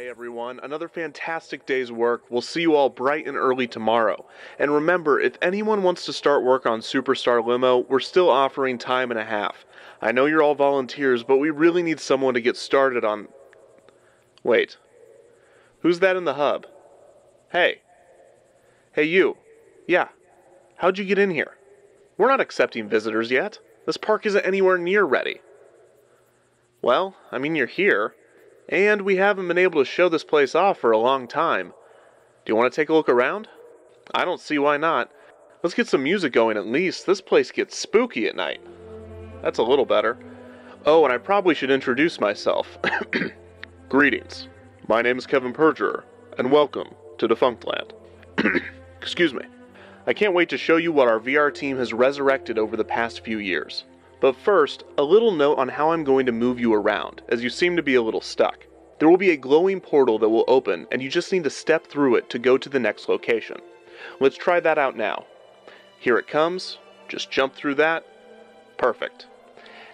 Hey everyone, another fantastic day's work. We'll see you all bright and early tomorrow. And remember, if anyone wants to start work on Superstar Limo, we're still offering time and a half. I know you're all volunteers, but we really need someone to get started on. Wait. Who's that in the hub? Hey. Hey, you. Yeah. How'd you get in here? We're not accepting visitors yet. This park isn't anywhere near ready. Well, I mean, you're here, and we haven't been able to show this place off for a long time. Do you want to take a look around? I don't see why not. Let's get some music going at least. This place gets spooky at night. That's a little better. Oh, and I probably should introduce myself. Greetings. My name is Kevin Perjurer, and welcome to Defunctland. Excuse me. I can't wait to show you what our VR team has resurrected over the past few years. But first, a little note on how I'm going to move you around, as you seem to be a little stuck. There will be a glowing portal that will open, and you just need to step through it to go to the next location. Let's try that out now. Here it comes. Just jump through that. Perfect.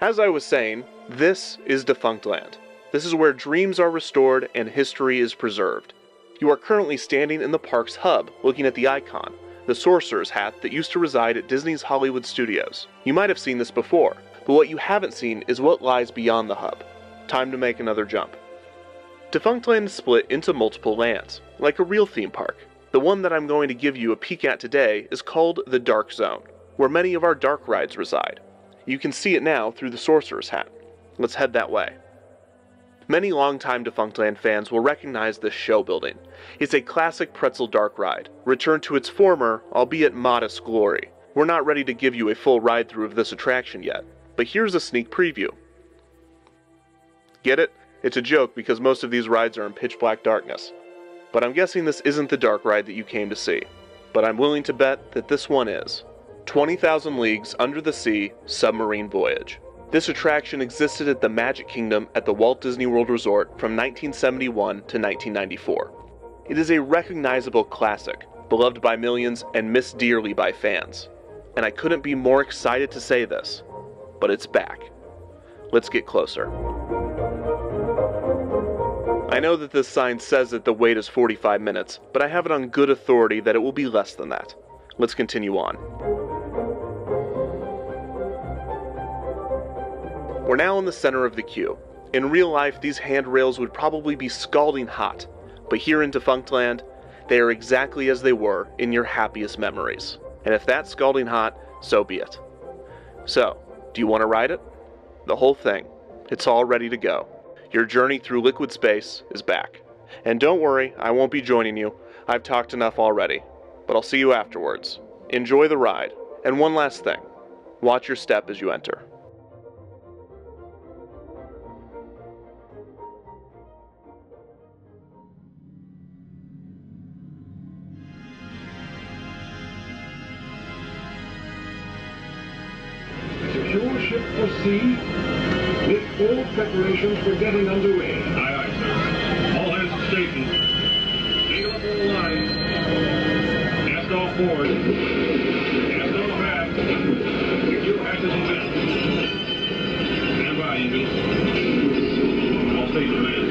As I was saying, this is Defunctland. This is where dreams are restored and history is preserved. You are currently standing in the park's hub, looking at the icon, the sorcerer's hat that used to reside at Disney's Hollywood Studios. You might have seen this before, but what you haven't seen is what lies beyond the hub. Time to make another jump. Defunctland is split into multiple lands, like a real theme park. The one that I'm going to give you a peek at today is called the Dark Zone, where many of our dark rides reside. You can see it now through the sorcerer's hat. Let's head that way. Many longtime Defunctland fans will recognize this show building. It's a classic pretzel dark ride, returned to its former, albeit modest glory. We're not ready to give you a full ride through of this attraction yet, but here's a sneak preview. Get it? It's a joke because most of these rides are in pitch black darkness. But I'm guessing this isn't the dark ride that you came to see. But I'm willing to bet that this one is. 20,000 Leagues Under the Sea Submarine Voyage. This attraction existed at the Magic Kingdom at the Walt Disney World Resort from 1971 to 1994. It is a recognizable classic, beloved by millions and missed dearly by fans. And I couldn't be more excited to say this, but it's back. Let's get closer. I know that this sign says that the wait is 45 minutes, but I have it on good authority that it will be less than that. Let's continue on. We're now in the center of the queue. In real life, these handrails would probably be scalding hot, but here in Defunctland, they are exactly as they were in your happiest memories. And if that's scalding hot, so be it. So, do you want to ride it? The whole thing. It's all ready to go. Your journey through liquid space is back. And don't worry, I won't be joining you. I've talked enough already. But I'll see you afterwards. Enjoy the ride. And one last thing watch your step as you enter. Ship for sea. Make all preparations for getting underway. Aye, aye, sir. All hands to station. Single up all lines. Cast off board. Cast off aft. Secure hatches and vents. Stand by, engine. All station man,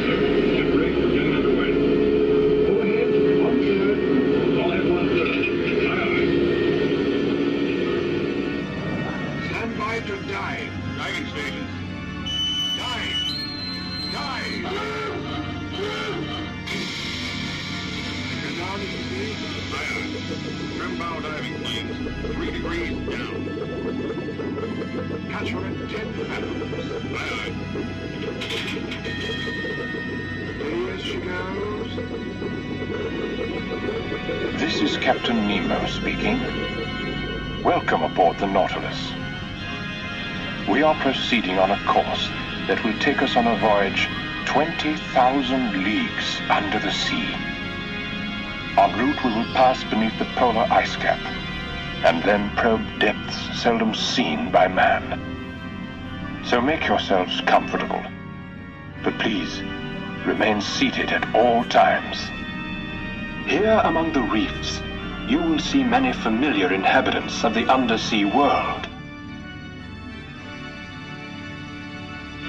down to the sea. Aye, aye. Trim bow diving planes. Three degrees down. Catch her at 10 fathoms. Aye, aye. Here she goes. This is Captain Nemo speaking. Welcome aboard the Nautilus. We are proceeding on a course that will take us on a voyage 20,000 leagues under the sea. En route, we will pass beneath the polar ice cap and then probe depths seldom seen by man. So make yourselves comfortable. But please, remain seated at all times. Here among the reefs, you will see many familiar inhabitants of the undersea world.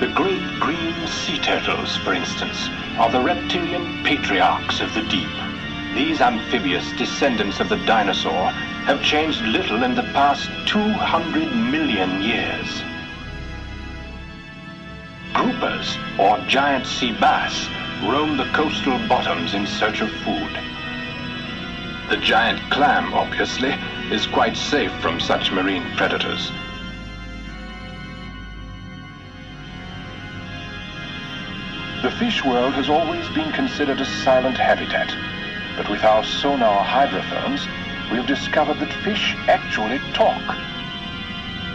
The great green sea turtles, for instance, are the reptilian patriarchs of the deep. These amphibious descendants of the dinosaur have changed little in the past 200 million years. Groupers, or giant sea bass, roam the coastal bottoms in search of food. The giant clam, obviously, is quite safe from such marine predators. The fish world has always been considered a silent habitat, but with our sonar hydrophones, we've discovered that fish actually talk.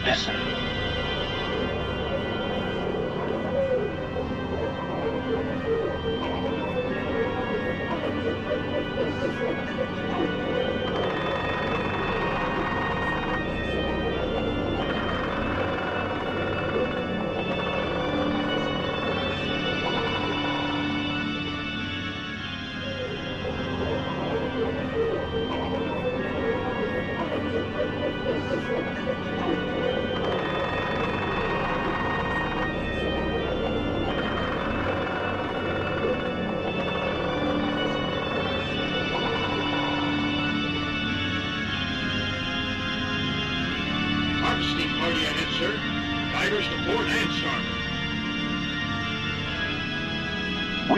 Listen.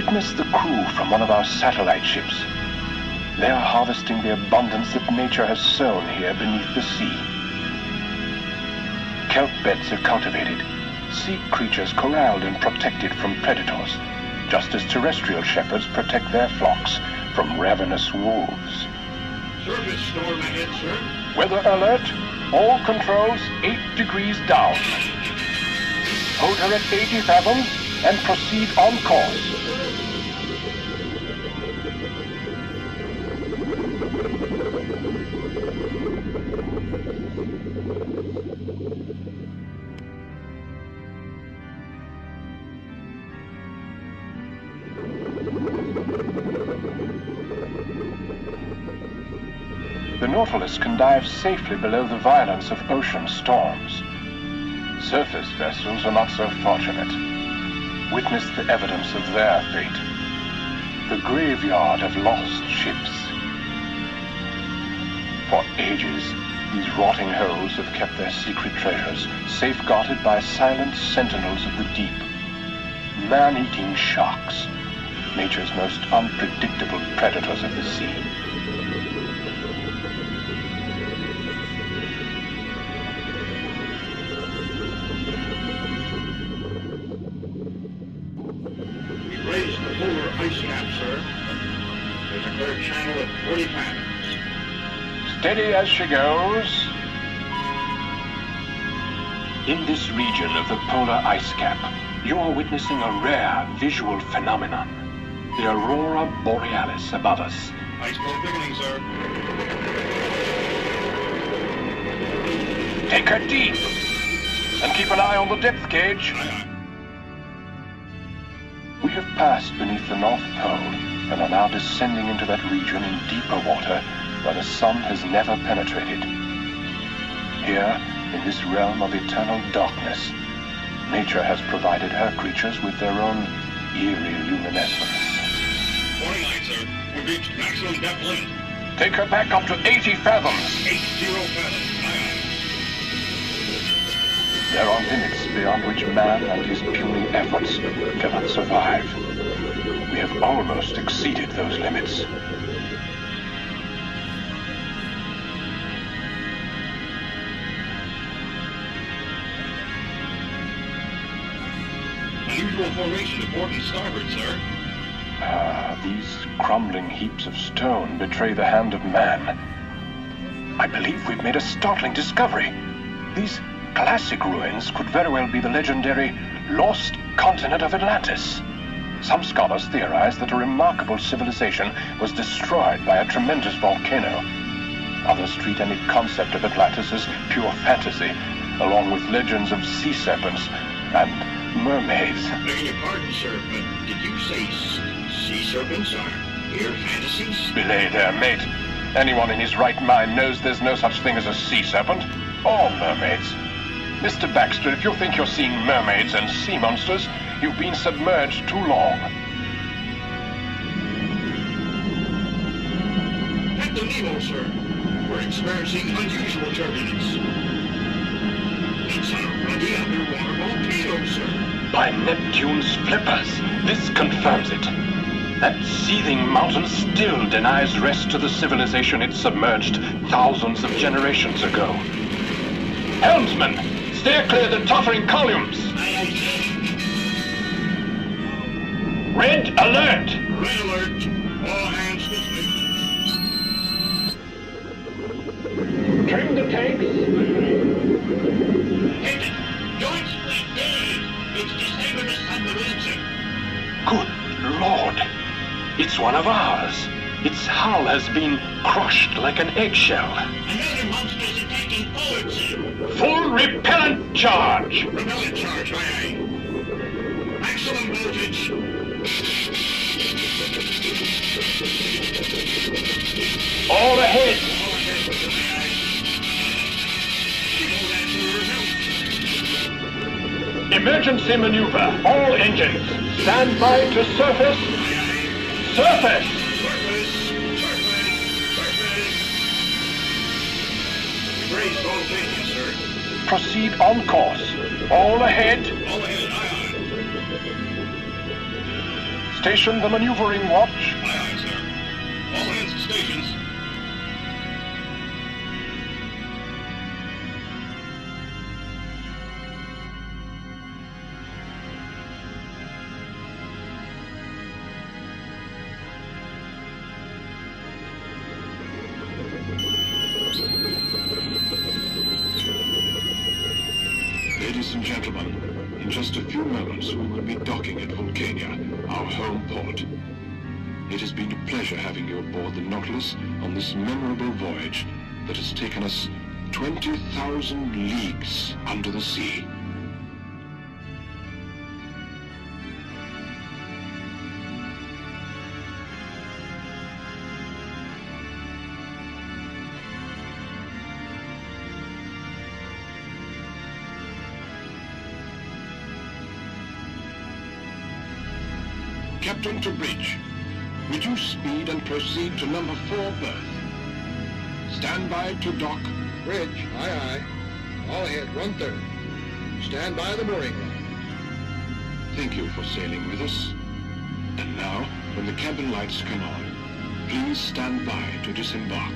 Witness the crew from one of our satellite ships. They are harvesting the abundance that nature has sown here beneath the sea. Kelp beds are cultivated, sea creatures corralled and protected from predators, just as terrestrial shepherds protect their flocks from ravenous wolves. Surface storm ahead, sir. Weather alert. All controls 8 degrees down. Hold her at 80 fathoms and proceed on course. Nautilus can dive safely below the violence of ocean storms. Surface vessels are not so fortunate. Witness the evidence of their fate. The graveyard of lost ships. For ages, these rotting hulls have kept their secret treasures, safeguarded by silent sentinels of the deep. Man-eating sharks, nature's most unpredictable predators of the sea. Clear channel at 40 fathoms. Steady as she goes. In this region of the polar ice cap, you are witnessing a rare visual phenomenon. The aurora borealis above us. Ice floe thickening, sir. Take her deep. And keep an eye on the depth gauge. We have passed beneath the North Pole and are now descending into that region in deeper water where the sun has never penetrated. Here, in this realm of eternal darkness, nature has provided her creatures with their own eerie luminescence. Warning light, sir. We've reached maximum depth limit. Take her back up to 80 fathoms. 80 fathoms. There are limits beyond which man and his puny efforts cannot survive. We have almost exceeded those limits. Unusual formation to port and starboard, sir. Ah, these crumbling heaps of stone betray the hand of man. I believe we've made a startling discovery. These classic ruins could very well be the legendary lost continent of Atlantis. Some scholars theorize that a remarkable civilization was destroyed by a tremendous volcano. Others treat any concept of Atlantis as pure fantasy, along with legends of sea serpents and mermaids. Begging your pardon, sir, but did you say sea serpents are mere fantasies? Belay there, mate. Anyone in his right mind knows there's no such thing as a sea serpent or mermaids. Mr. Baxter, if you think you're seeing mermaids and sea monsters, you've been submerged too long. Captain Nemo, sir. We're experiencing unusual turbulence. It's a ruddy underwater volcano, sir. By Neptune's flippers, this confirms it. That seething mountain still denies rest to the civilization it submerged thousands of generations ago. Helmsman, steer clear the tottering columns. Aye, aye. Red alert! Red alert. All hands to station. Trim the tanks. Captain, days. It's disabled submarine. Good Lord! It's one of ours. Its hull has been crushed like an eggshell. Another monster's attacking forward, sir. Full repellent charge! Repellent charge, aye, aye. Maximum voltage. All ahead! Emergency maneuver. All engines. Stand by to surface. Surface! Proceed on course. All ahead. Station the maneuvering watch. Just a few moments we will be docking at Vulcania, our home port. It has been a pleasure having you aboard the Nautilus on this memorable voyage that has taken us 20,000 leagues under the sea. Captain to bridge. Reduce speed and proceed to number four berth. Stand by to dock. Bridge, aye aye. All ahead, run third. Stand by the mooring line. Thank you for sailing with us. And now, when the cabin lights come on, please stand by to disembark.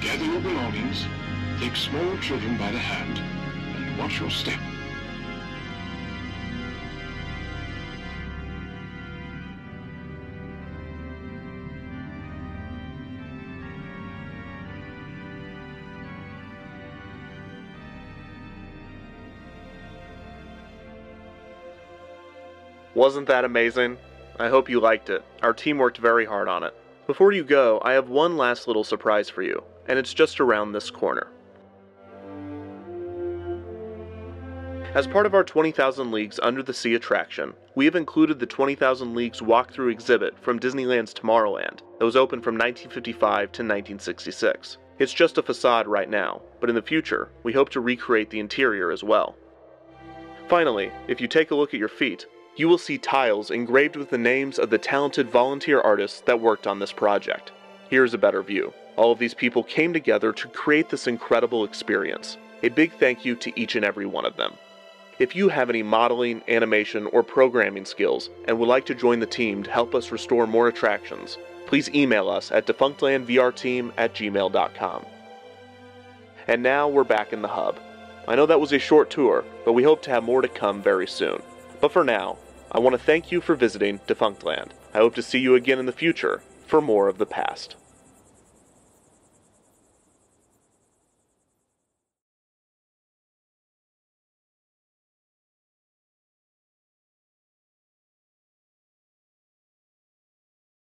Gather your belongings, take small children by the hand, and watch your step. Wasn't that amazing? I hope you liked it. Our team worked very hard on it. Before you go, I have one last little surprise for you, and it's just around this corner. As part of our 20,000 Leagues Under the Sea attraction, we have included the 20,000 Leagues walkthrough exhibit from Disneyland's Tomorrowland that was open from 1955 to 1966. It's just a facade right now, but in the future, we hope to recreate the interior as well. Finally, if you take a look at your feet, you will see tiles engraved with the names of the talented volunteer artists that worked on this project. Here's a better view. All of these people came together to create this incredible experience. A big thank you to each and every one of them. If you have any modeling, animation, or programming skills and would like to join the team to help us restore more attractions, please email us at defunctlandvrteam at gmail.com. And now we're back in the hub. I know that was a short tour, but we hope to have more to come very soon. But for now, I want to thank you for visiting Defunctland. I hope to see you again in the future for more of the past.